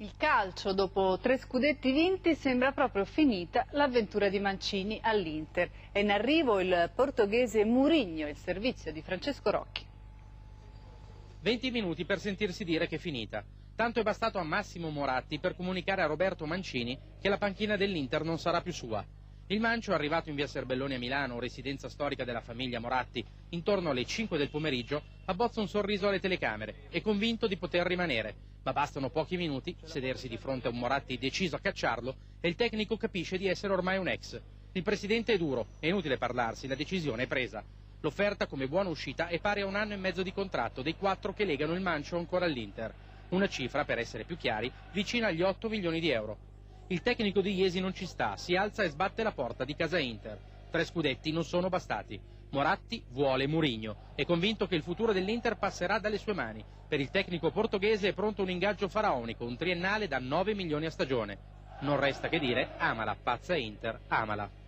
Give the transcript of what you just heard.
Il calcio, dopo tre scudetti vinti, sembra proprio finita l'avventura di Mancini all'Inter. È in arrivo il portoghese Murigno, il servizio di Francesco Rocchi. 20 minuti per sentirsi dire che è finita. Tanto è bastato a Massimo Moratti per comunicare a Roberto Mancini che la panchina dell'Inter non sarà più sua. Il Mancio, arrivato in via Serbelloni a Milano, residenza storica della famiglia Moratti, intorno alle 5 del pomeriggio, abbozza un sorriso alle telecamere, è convinto di poter rimanere. Ma bastano pochi minuti, sedersi di fronte a un Moratti deciso a cacciarlo, e il tecnico capisce di essere ormai un ex. Il presidente è duro, è inutile parlarsi, la decisione è presa. L'offerta come buona uscita è pari a un anno e mezzo di contratto dei quattro che legano il Mancio ancora all'Inter. Una cifra, per essere più chiari, vicina agli 8 milioni di euro. Il tecnico di Iesi non ci sta, si alza e sbatte la porta di casa Inter. Tre scudetti non sono bastati. Moratti vuole Murigno. È convinto che il futuro dell'Inter passerà dalle sue mani. Per il tecnico portoghese è pronto un ingaggio faraonico, un triennale da 9 milioni a stagione. Non resta che dire, amala, pazza Inter, amala.